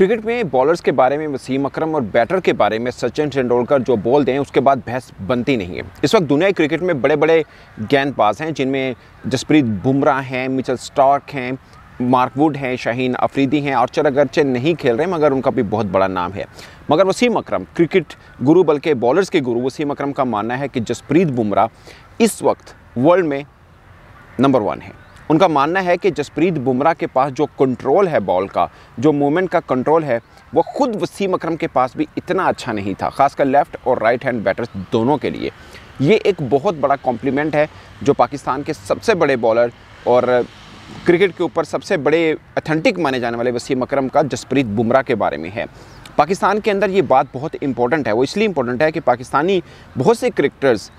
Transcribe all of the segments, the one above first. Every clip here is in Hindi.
क्रिकेट में बॉलर्स के बारे में, वसीम अकरम और बैटर के बारे में सचिन तेंदुलकर जो बोल दें, उसके बाद बहस बनती नहीं है। इस वक्त दुनिया क्रिकेट में बड़े बड़े गेंदबाज हैं, जिनमें जसप्रीत बुमराह हैं, मिचल स्टार्क हैं, मार्क वुड हैं, शाहीन अफरीदी हैं और अगरचे नहीं खेल रहे, मगर उनका भी बहुत बड़ा नाम है। मगर वसीम अकरम, क्रिकेट गुरु बल्कि बॉलर्स के गुरु, वसीम अकरम का मानना है कि जसप्रीत बुमराह इस वक्त वर्ल्ड में नंबर वन है। उनका मानना है कि जसप्रीत बुमराह के पास जो कंट्रोल है बॉल का, जो मूवमेंट का कंट्रोल है, वो खुद वसीम अकरम के पास भी इतना अच्छा नहीं था, खासकर लेफ़्ट और राइट हैंड बैटर्स दोनों के लिए। ये एक बहुत बड़ा कॉम्प्लीमेंट है जो पाकिस्तान के सबसे बड़े बॉलर और क्रिकेट के ऊपर सबसे बड़े अथेंटिक माने जाने वाले वसीम अकरम का जसप्रीत बुमराह के बारे में है। पाकिस्तान के अंदर ये बात बहुत इंपॉर्टेंट है, वो इसलिए इंपॉर्टेंट है कि पाकिस्तानी बहुत से क्रिकेटर्स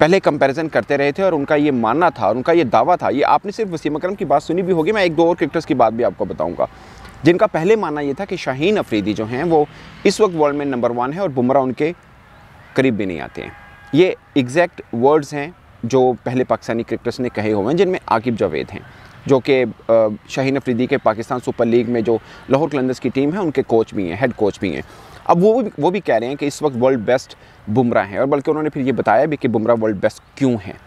पहले कंपैरिजन करते रहे थे और उनका ये मानना था, उनका ये दावा था। ये आपने सिर्फ़ वसीम अकरम की बात सुनी भी होगी, मैं एक दो और क्रिकेटर्स की बात भी आपको बताऊँगा। जिनका पहले मानना ये था कि शाहीन अफरीदी जो हैं, वो इस वक्त वर्ल्ड में नंबर वन है और बुमराह उनके करीब भी नहीं आते हैं। ये एग्जैक्ट वर्ड्स हैं जो पहले पाकिस्तानी क्रिकेटर्स ने कहे हुए हैं, जिनमें आकिब जावेद हैं, जो कि शाहीन अफरीदी के पाकिस्तान सुपर लीग में जो लाहौर कलंदर्स की टीम है, उनके कोच भी हैं हेड कोच भी हैं। अब वो भी वो भी कह रहे हैं कि इस वक्त वर्ल्ड बेस्ट बुमराह हैं और बल्कि उन्होंने फिर ये बताया भी कि बुमराह वर्ल्ड बेस्ट क्यों हैं।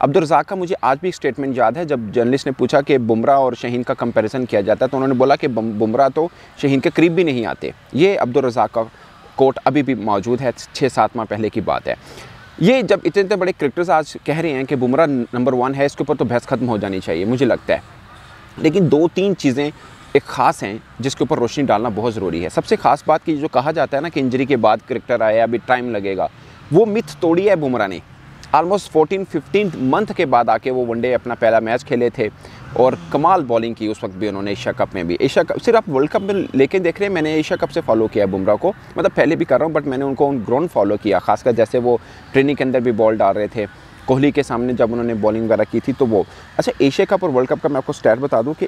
अब्दुलरजाक का मुझे आज भी एक स्टेटमेंट याद है, जब जर्नलिस्ट ने पूछा कि बुमराह और शहीन का कंपैरिजन किया जाता है तो उन्होंने बोला कि बुमराह तो शहीन के करीब भी नहीं आते। ये अब्दुलरजाक का कोट अभी भी मौजूद है छः सात माह पहले की बात है। ये जब इतने इतने बड़े क्रिकेटर्स आज कह रहे हैं कि बुमराह नंबर वन है, इसके ऊपर तो बहस ख़त्म हो जानी चाहिए, मुझे लगता है। लेकिन दो तीन चीज़ें एक ख़ास हैं, जिसके ऊपर रोशनी डालना बहुत ज़रूरी है। सबसे ख़ास बात की जो कहा जाता है ना कि इंजरी के बाद क्रिकेटर आया अभी टाइम लगेगा, वो मिथ तोड़ी है बुमराह ने। ऑलमोस्ट 14 15 मंथ के बाद आके वो वनडे अपना पहला मैच खेले थे, और कमाल बॉलिंग की उस वक्त भी उन्होंने एशिया कप में भी। एशिया कप सिर्फ़ आप वर्ल्ड कप में लेकिन देख रहे हैं, मैंने एशिया कप से फॉलो किया बुमराह को। मतलब पहले भी कर रहा हूँ बट मैंने उनको उन ग्राउंड फॉलो किया, खासकर जैसे वो ट्रेनिंग के अंदर भी बॉल डाल रहे थे। कोहली के सामने जब उन्होंने बॉलिंग वगैरह की थी तो वो। अच्छा एशिया कप और वर्ल्ड कप का मैं आपको स्टैट बता दूँ कि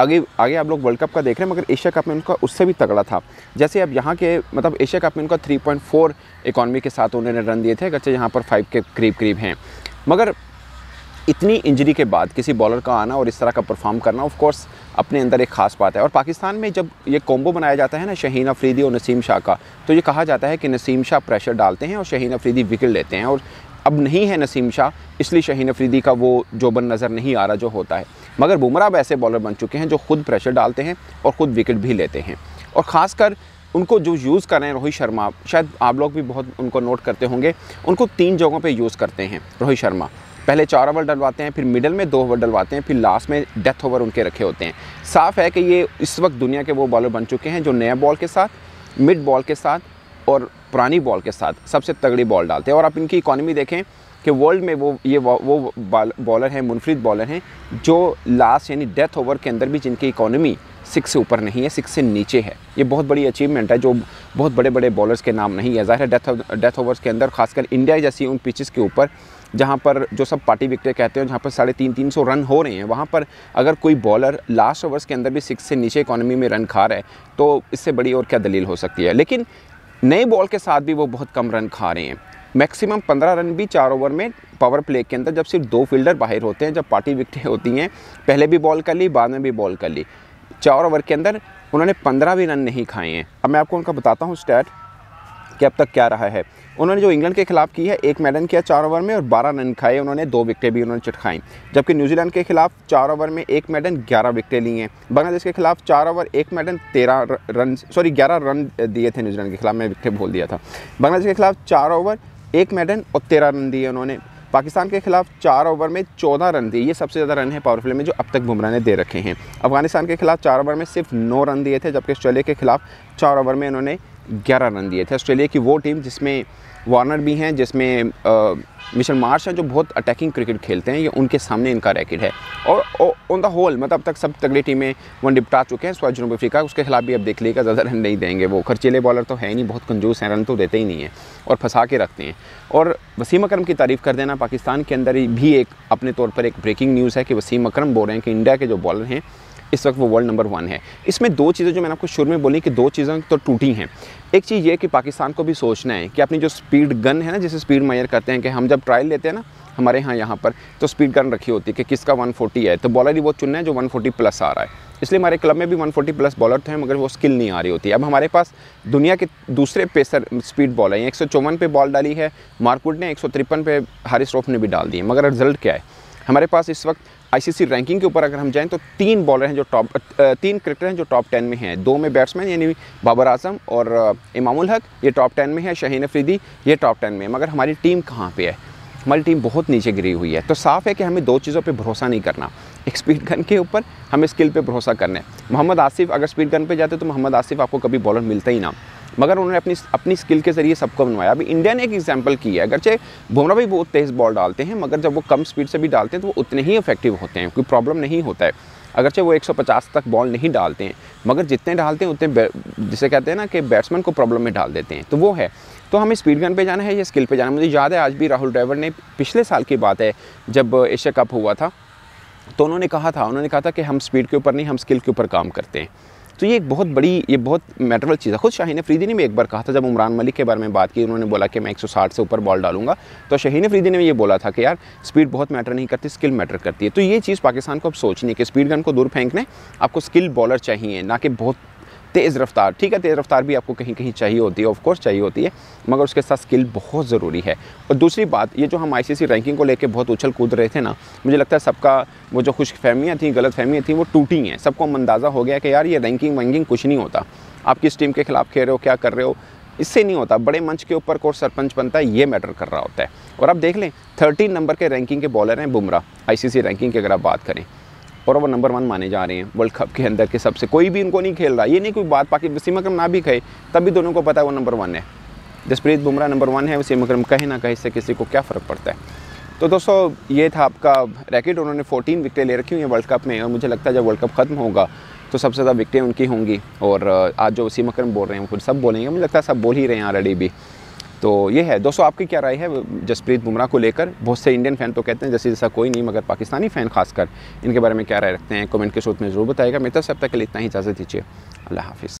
आगे आगे आप लोग वर्ल्ड कप का देख रहे हैं, मगर एशिया कप में उनका उससे भी तगड़ा था। जैसे अब यहाँ के मतलब एशिया कप में उनका 3.4 इकॉनमी के साथ उन्होंने रन दिए थे, अगरचे यहाँ पर फाइव के करीब करीब हैं। मगर इतनी इंजरी के बाद किसी बॉलर का आना और इस तरह का परफॉर्म करना ऑफ़ कोर्स अपने अंदर एक ख़ास बात है। और पाकिस्तान में जब ये कॉम्बो बनाया जाता है ना शहीन अफरीदी और नसीम शाह का तो ये कहा जाता है कि नसीम शाह प्रेशर डालते हैं और शहीन अफरीदी विकेट लेते हैं। और अब नहीं है नसीम शाह इसलिए शहीन अफरीदी का वो जोबन नज़र नहीं आ रहा जो होता है। मगर बुमराह अब ऐसे बॉलर बन चुके हैं जो खुद प्रेशर डालते हैं और ख़ुद विकेट भी लेते हैं। और ख़ासकर उनको जो यूज़ कर रहे हैं रोहित शर्मा, शायद आप लोग भी बहुत उनको नोट करते होंगे, उनको तीन जगहों पे यूज़ करते हैं रोहित शर्मा। पहले चार ओवर डलवाते हैं, फिर मिडल में दो ओवर डलवाते हैं, फिर लास्ट में डेथ ओवर उनके रखे होते हैं। साफ़ है कि ये इस वक्त दुनिया के वो बॉलर बन चुके हैं जो नया बॉल के साथ मिड बॉल के साथ और पुरानी बॉल के साथ सबसे तगड़ी बॉल डालते हैं। और आप इनकी इकॉनमी देखें कि वर्ल्ड में वो, ये वो बॉलर हैं मुनफरद बॉलर हैं, जो लास्ट यानी डेथ ओवर के अंदर भी जिनकी इकॉनमी सिक्स से ऊपर नहीं है सिक्स से नीचे है। ये बहुत बड़ी अचीवमेंट है, जो बहुत बड़े बड़े बॉलर्स के नाम नहीं है। ज़ाहिर है डेथ डेथ ओवर्स के अंदर खासकर इंडिया जैसी उन पिचेस के ऊपर, जहाँ पर जो सब पार्टी विकेट कहते हैं, जहाँ पर साढ़े तीन तीन सौ रन हो रहे हैं, वहाँ पर अगर कोई बॉलर लास्ट ओवर्स के अंदर भी सिक्स से नीचे इकॉनमी में रन खा रहा है तो इससे बड़ी और क्या दलील हो सकती है? लेकिन नए बॉल के साथ भी वो बहुत कम रन खा रहे हैं। मैक्सिमम पंद्रह रन भी चार ओवर में पावर प्ले के अंदर जब सिर्फ़ दो फील्डर बाहर होते हैं, जब पार्टी विकटें होती हैं, पहले भी बॉल कर ली, बाद में भी बॉल कर ली। चार ओवर के अंदर उन्होंने पंद्रह भी रन नहीं खाए हैं। अब मैं आपको उनका बताता हूँ स्टैट कि अब तक क्या रहा है। उन्होंने जो इंग्लैंड के खिलाफ की है, एक मैडन किया चार ओवर में और बारह रन खाए, उन्होंने दो विकटें भी उन्होंने चटखाई जबकि न्यूजीलैंड के खिलाफ चार ओवर में एक मैडन ग्यारह विकटें ली हैं। बांग्लादेश के खिलाफ चार ओवर, एक मैडन तेरह रन सॉरी ग्यारह रन दिए थे न्यूजीलैंड के खिलाफ, मैं विकटें बोल दिया था। बांग्लादेश के खिलाफ चार ओवर एक मैडन और तेरह रन दिए उन्होंने। पाकिस्तान के खिलाफ चार ओवर में चौदह रन दिए। ये सबसे ज़्यादा रन है पावर में जो अब तक बुमराह ने दे रखे हैं। अफ़गानिस्तान के खिलाफ चार ओवर में सिर्फ़ नौ रन दिए थे, जबकि ऑस्ट्रेलिया के खिलाफ चार ओवर में उन्होंने ग्यारह रन दिए थे ऑस्ट्रेलिया की वो टीम जिसमें वार्नर भी हैं, जिसमें मिशल मार्श हैं जो बहुत अटैकिंग क्रिकेट खेलते हैं, ये उनके सामने इनका रैकेट है। और ऑन द होल मतलब अब तक सब तगड़ी टीमें वन निपटा चुके हैं, स्वाद जनूब अफ्रीका, उसके खिलाफ भी अब देख लीजिएगा, ज़्यादा रन नहीं देंगे वो। खर्चीले बॉलर तो है ही नहीं, बहुत कंजूस हैं, रन तो देते ही नहीं हैं और फंसा के रखते हैं। और वसीम अक्रम की तारीफ़ कर देना, पाकिस्तान के अंदर भी एक, अपने तौर पर एक ब्रेकिंग न्यूज़ है कि वसीम अक्रम बोल रहे हैं कि इंडिया के जो बॉलर हैं इस वक्त वो वर्ल्ड नंबर वन है। इसमें दो चीज़ें जो मैंने आपको शुरू में बोली कि दो चीज़ें तो टूटी हैं। एक चीज़ ये कि पाकिस्तान को भी सोचना है कि अपनी जो स्पीड गन है ना, जिसे स्पीड मैयर करते हैं कि हम जब ट्रायल लेते हैं ना, हमारे यहाँ यहाँ पर तो स्पीड गन रखी होती है कि किसका 140 है। तो बॉलर ही वो चुनना है जो 140 प्लस आ रहा है। इसलिए हमारे क्लब में भी 140 प्लस बॉलर थे, मगर वो स्किल नहीं आ रही होती। अब हमारे पास दुनिया के दूसरे पेसर स्पीड बॉलर हैं। एक सौ चौवन पे बॉल डाली है मार्कुड ने, एक सौ तिरपन पे हारिस रोफ ने भी डाल दी है। मगर रिज़ल्ट क्या है? हमारे पास इस वक्त आईसीसी रैंकिंग के ऊपर अगर हम जाएँ तो तीन बॉलर हैं जो टॉप तीन क्रिकेटर हैं जो टॉप टेन में हैं। दो में बैट्समैन यानी बाबर आज़म और इमामुल हक। ये टॉप टेन में है, शहीन अफरीदी, ये टॉप टेन में है। मगर हमारी टीम कहाँ पर है? हमारी टीम बहुत नीचे गिरी हुई है। तो साफ़ है कि हमें दो चीज़ों पर भरोसा नहीं करना। एक स्पीड गन के ऊपर हमें स्किल पे भरोसा करना है। मोहम्मद आसिफ अगर स्पीड गन पे जाते तो मोहम्मद आसिफ आपको कभी बॉलर मिलता ही ना। मगर उन्होंने अपनी अपनी स्किल के ज़रिए सबको बनवाया। अभी इंडिया ने एक एग्ज़ाम्पल की है। अगरचे बुमरा भी बहुत तेज़ बॉल डालते हैं, मगर जब वो कम स्पीड से भी डालते हैं तो वो उतने ही इफ़ेक्टिव होते हैं, कोई प्रॉब्लम नहीं होता है। अगरचे वो 150 तक बॉल नहीं डालते हैं, मगर जितने डालते हैं उतने जिसे कहते हैं ना कि बैट्समैन को प्रॉब्लम में डाल देते हैं। तो वो है। तो हमें स्पीड गन पे जाना है या स्किल पे जाना है? मुझे याद है, आज भी राहुल ड्राइवर ने पिछले साल की बात है, जब एशिया कप हुआ था। तो उन्होंने कहा था, उन्होंने कहा था कि हम स्पीड के ऊपर नहीं, हम स्किल के ऊपर काम करते हैं। तो ये एक बहुत बड़ी, ये बहुत मैटरल चीज़ है। खुद शाहीन अफरीदी ने भी एक बार कहा था, जब उमरान मलिक के बारे में बात की, उन्होंने बोला कि मैं 160 से ऊपर बॉल डालूँगा। तो शाहीन अफरीदी ने भी ये बोला था कि यार स्पीड बहुत मैटर नहीं करती स्किल मैटर करती है। तो ये चीज़ पाकिस्तान को अब सोचनी है कि स्पीड गन को दूर फेंकने, आपको स्किल बॉलर चाहिए, ना कि बहुत तेज़ रफ्तार, ठीक है, तेज़ रफ्तार भी आपको कहीं कहीं चाहिए होती है ऑफकोर्स चाहिए होती है, मगर उसके साथ स्किल बहुत ज़रूरी है। और दूसरी बात, ये जो हम आईसीसी रैंकिंग को लेकर बहुत उछल कूद रहे थे ना, मुझे लगता है सबका वो जो खुश फहमियाँ थी गलत फहमियाँ थी, वो टूटी हैं। सबको हम अंदाज़ा हो गया कि यार ये रैंकिंग वैंकिंग कुछ नहीं होता। आप किस टीम के खिलाफ खेल रहे हो, क्या कर रहे हो, इससे नहीं होता। बड़े मंच के ऊपर कोर्स सरपंच बनता है, ये मैटर कर रहा होता है। और आप देख लें थर्टीन नंबर के रैंकिंग के बॉलर हैं बुमराह आईसीसी रैंकिंग की अगर आप बात करें। और वो नंबर वन माने जा रहे हैं वर्ल्ड कप के अंदर के सबसे। कोई भी उनको नहीं खेल रहा। ये नहीं कोई बात बाकी वसीम अक्रम ना भी कहे, तब भी दोनों को पता है वो नंबर वन है। जसप्रीत बुमराह नंबर वन है वसीम अक्रम कहे ना कहे, इससे किसी को क्या फ़र्क पड़ता है? तो दोस्तों, ये था आपका रैकेट। उन्होंने 14 विकटें ले रखी हुई हैं वर्ल्ड कप में, और मुझे लगता है जब वर्ल्ड कप ख़त्म होगा तो सबसे ज़्यादा विकटें उनकी होंगी। और, आज जो वसीम अक्रम बोल रहे हैं, वो सब बोलेंगे। मुझे लगता है सब बोल ही रहे हैं ऑलरेडी भी। तो ये है। दोस्तों, आपकी क्या राय है जसप्रीत बुमराह को लेकर? बहुत से इंडियन फ़ैन तो कहते हैं, जैसे जैसा कोई नहीं, मगर पाकिस्तानी फ़ैन खासकर। इनके बारे में क्या राय रखते हैं? कमेंट के शोध में ज़रूर बताएगा मेरे तरफ़ से अब तक के लिए इतना ही। इजाज़त दीजिए। अल्लाह हाफिज़।